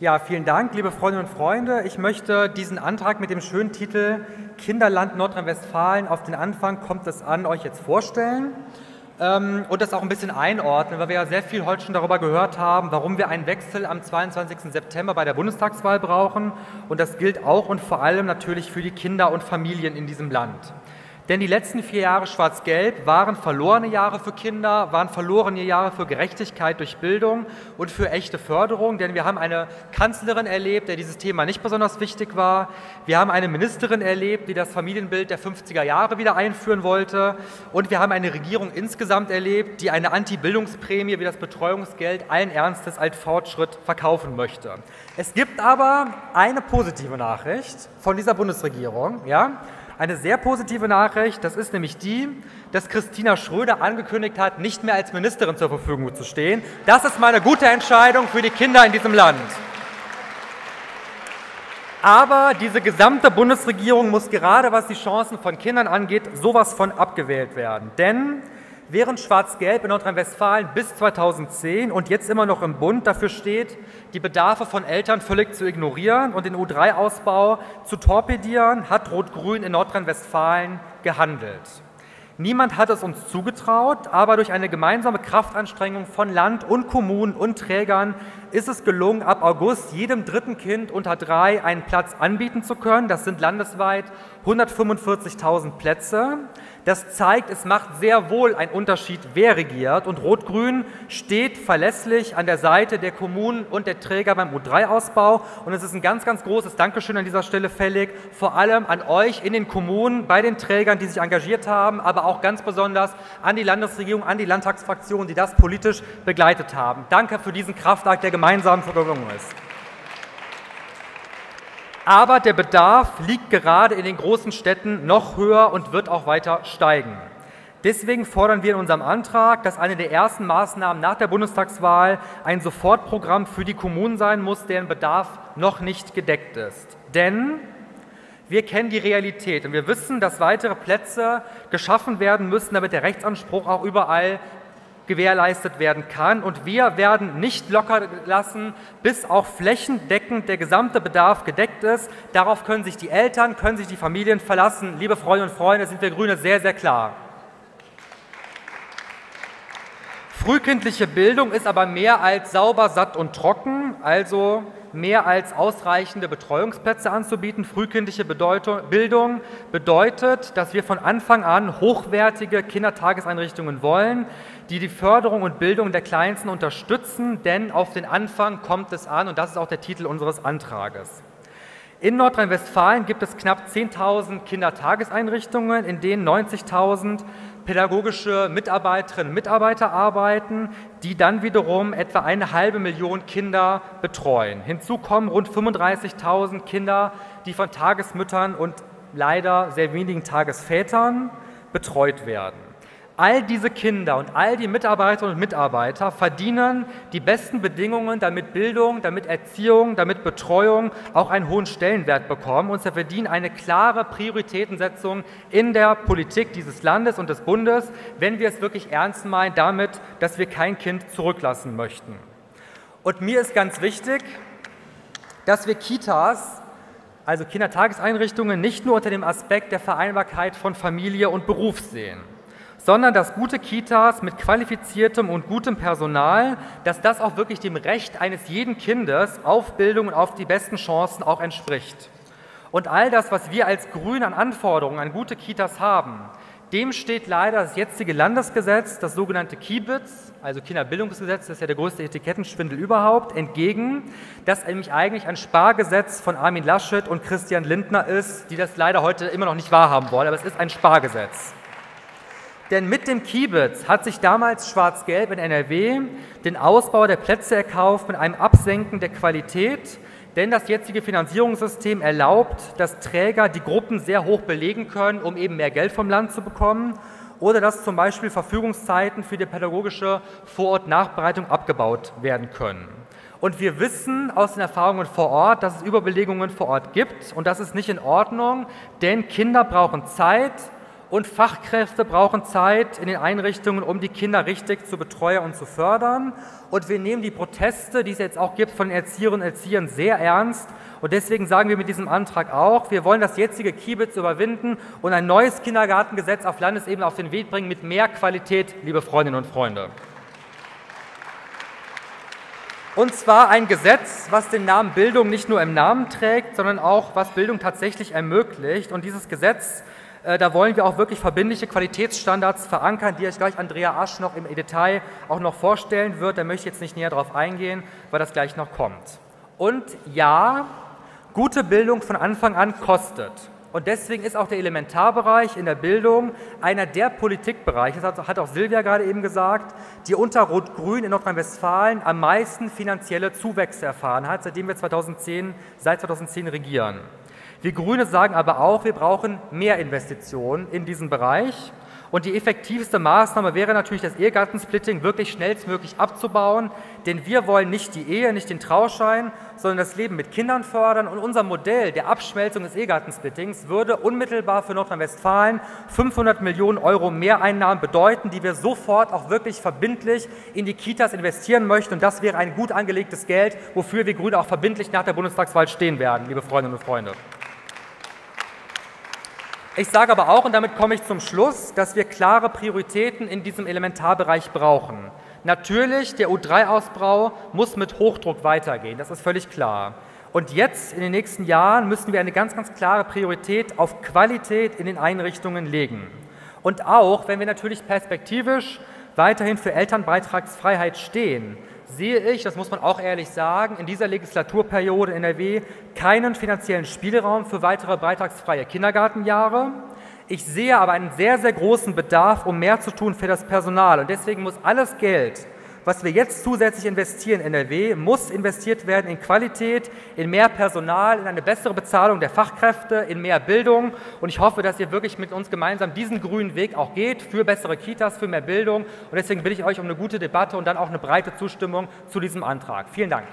Ja, vielen Dank, liebe Freundinnen und Freunde. Ich möchte diesen Antrag mit dem schönen Titel Kinderland Nordrhein-Westfalen auf den Anfang kommt es an, euch jetzt vorstellen ähm, und das auch ein bisschen einordnen, weil wir ja sehr viel heute schon darüber gehört haben, warum wir einen Wechsel am 22. September bei der Bundestagswahl brauchen. Und das gilt auch und vor allem natürlich für die Kinder und Familien in diesem Land. Denn die letzten vier Jahre Schwarz-Gelb waren verlorene Jahre für Kinder, waren verlorene Jahre für Gerechtigkeit durch Bildung und für echte Förderung. Denn wir haben eine Kanzlerin erlebt, der dieses Thema nicht besonders wichtig war. Wir haben eine Ministerin erlebt, die das Familienbild der 50er Jahre wieder einführen wollte. Und wir haben eine Regierung insgesamt erlebt, die eine Anti-Bildungsprämie wie das Betreuungsgeld allen Ernstes als Fortschritt verkaufen möchte. Es gibt aber eine positive Nachricht von dieser Bundesregierung. Ja? Eine sehr positive Nachricht. Das ist nämlich die, dass Christina Schröder angekündigt hat, nicht mehr als Ministerin zur Verfügung zu stehen. Das ist mal eine gute Entscheidung für die Kinder in diesem Land. Aber diese gesamte Bundesregierung muss gerade, was die Chancen von Kindern angeht, sowas von abgewählt werden. Denn während Schwarz-Gelb in Nordrhein-Westfalen bis 2010 und jetzt immer noch im Bund dafür steht, die Bedarfe von Eltern völlig zu ignorieren und den U3-Ausbau zu torpedieren, hat Rot-Grün in Nordrhein-Westfalen gehandelt. Niemand hat es uns zugetraut, aber durch eine gemeinsame Kraftanstrengung von Land und Kommunen und Trägern ist es gelungen, ab August jedem dritten Kind unter drei einen Platz anbieten zu können. Das sind landesweit 145.000 Plätze. Das zeigt, es macht sehr wohl einen Unterschied, wer regiert. Und Rot-Grün steht verlässlich an der Seite der Kommunen und der Träger beim U3-Ausbau. Und es ist ein ganz, ganz großes Dankeschön an dieser Stelle fällig, vor allem an euch in den Kommunen, bei den Trägern, die sich engagiert haben, aber auch ganz besonders an die Landesregierung, an die Landtagsfraktionen, die das politisch begleitet haben. Danke für diesen Kraftakt, der gemeinsam vergangen ist. Aber der Bedarf liegt gerade in den großen Städten noch höher und wird auch weiter steigen. Deswegen fordern wir in unserem Antrag, dass eine der ersten Maßnahmen nach der Bundestagswahl ein Sofortprogramm für die Kommunen sein muss, deren Bedarf noch nicht gedeckt ist. Denn wir kennen die Realität und wir wissen, dass weitere Plätze geschaffen werden müssen, damit der Rechtsanspruch auch überall gewährleistet werden kann. Und wir werden nicht locker lassen, bis auch flächendeckend der gesamte Bedarf gedeckt ist. Darauf können sich die Eltern, können sich die Familien verlassen. Liebe Freundinnen und Freunde, sind wir Grüne sehr, sehr klar. Frühkindliche Bildung ist aber mehr als sauber, satt und trocken, also mehr als ausreichende Betreuungsplätze anzubieten. Frühkindliche Bedeutung, Bildung bedeutet, dass wir von Anfang an hochwertige Kindertageseinrichtungen wollen, die die Förderung und Bildung der Kleinsten unterstützen, denn auf den Anfang kommt es an und das ist auch der Titel unseres Antrages. In Nordrhein-Westfalen gibt es knapp 10.000 Kindertageseinrichtungen, in denen 90.000 pädagogische Mitarbeiterinnen und Mitarbeiter arbeiten, die dann wiederum etwa eine halbe Million Kinder betreuen. Hinzu kommen rund 35.000 Kinder, die von Tagesmüttern und leider sehr wenigen Tagesvätern betreut werden. All diese Kinder und all die Mitarbeiterinnen und Mitarbeiter verdienen die besten Bedingungen, damit Bildung, damit Erziehung, damit Betreuung auch einen hohen Stellenwert bekommen. Und sie verdienen eine klare Prioritätensetzung in der Politik dieses Landes und des Bundes, wenn wir es wirklich ernst meinen damit, dass wir kein Kind zurücklassen möchten. Und mir ist ganz wichtig, dass wir Kitas also Kindertageseinrichtungen, nicht nur unter dem Aspekt der Vereinbarkeit von Familie und Beruf sehen sondern dass gute Kitas mit qualifiziertem und gutem Personal, dass das auch wirklich dem Recht eines jeden Kindes auf Bildung und auf die besten Chancen auch entspricht. Und all das, was wir als Grüne an Anforderungen an gute Kitas haben, dem steht leider das jetzige Landesgesetz, das sogenannte KIBITS, also Kinderbildungsgesetz, das ist ja der größte Etikettenschwindel überhaupt, entgegen, das nämlich eigentlich ein Spargesetz von Armin Laschet und Christian Lindner ist, die das leider heute immer noch nicht wahrhaben wollen, aber es ist ein Spargesetz. Denn mit dem Kiebitz hat sich damals Schwarz-Gelb in NRW den Ausbau der Plätze erkauft mit einem Absenken der Qualität, denn das jetzige Finanzierungssystem erlaubt, dass Träger die Gruppen sehr hoch belegen können, um eben mehr Geld vom Land zu bekommen. Oder dass zum Beispiel Verfügungszeiten für die pädagogische Vorort-Nachbereitung abgebaut werden können. Und wir wissen aus den Erfahrungen vor Ort, dass es Überbelegungen vor Ort gibt. Und das ist nicht in Ordnung, denn Kinder brauchen Zeit, und Fachkräfte brauchen Zeit in den Einrichtungen, um die Kinder richtig zu betreuen und zu fördern. Und wir nehmen die Proteste, die es jetzt auch gibt von Erzieherinnen und Erziehern, sehr ernst. Und deswegen sagen wir mit diesem Antrag auch, wir wollen das jetzige Kiebitz überwinden und ein neues Kindergartengesetz auf Landesebene auf den Weg bringen mit mehr Qualität, liebe Freundinnen und Freunde. Und zwar ein Gesetz, was den Namen Bildung nicht nur im Namen trägt, sondern auch, was Bildung tatsächlich ermöglicht. Und dieses Gesetz da wollen wir auch wirklich verbindliche Qualitätsstandards verankern, die euch gleich Andrea Asch noch im Detail auch noch vorstellen wird. Da möchte ich jetzt nicht näher darauf eingehen, weil das gleich noch kommt. Und ja, gute Bildung von Anfang an kostet. Und deswegen ist auch der Elementarbereich in der Bildung einer der Politikbereiche, das hat auch Silvia gerade eben gesagt, die unter Rot-Grün in Nordrhein-Westfalen am meisten finanzielle Zuwächse erfahren hat, seitdem wir 2010, seit 2010 regieren. Wir Grüne sagen aber auch, wir brauchen mehr Investitionen in diesen Bereich. Und die effektivste Maßnahme wäre natürlich, das Ehegattensplitting wirklich schnellstmöglich abzubauen, denn wir wollen nicht die Ehe, nicht den Trauschein, sondern das Leben mit Kindern fördern. Und unser Modell der Abschmelzung des Ehegattensplittings würde unmittelbar für Nordrhein-Westfalen 500 Millionen Euro Mehreinnahmen bedeuten, die wir sofort auch wirklich verbindlich in die Kitas investieren möchten. Und das wäre ein gut angelegtes Geld, wofür wir Grüne auch verbindlich nach der Bundestagswahl stehen werden, liebe Freundinnen und Freunde. Ich sage aber auch, und damit komme ich zum Schluss, dass wir klare Prioritäten in diesem Elementarbereich brauchen. Natürlich, der U3-Ausbau muss mit Hochdruck weitergehen, das ist völlig klar. Und jetzt, in den nächsten Jahren, müssen wir eine ganz, ganz klare Priorität auf Qualität in den Einrichtungen legen. Und auch, wenn wir natürlich perspektivisch weiterhin für Elternbeitragsfreiheit stehen, sehe ich, das muss man auch ehrlich sagen, in dieser Legislaturperiode in NRW keinen finanziellen Spielraum für weitere beitragsfreie Kindergartenjahre. Ich sehe aber einen sehr, sehr großen Bedarf, um mehr zu tun für das Personal. Und deswegen muss alles Geld, was wir jetzt zusätzlich investieren in NRW, muss investiert werden in Qualität, in mehr Personal, in eine bessere Bezahlung der Fachkräfte, in mehr Bildung. Und ich hoffe, dass ihr wirklich mit uns gemeinsam diesen grünen Weg auch geht für bessere Kitas, für mehr Bildung. Und deswegen bitte ich euch um eine gute Debatte und dann auch eine breite Zustimmung zu diesem Antrag. Vielen Dank.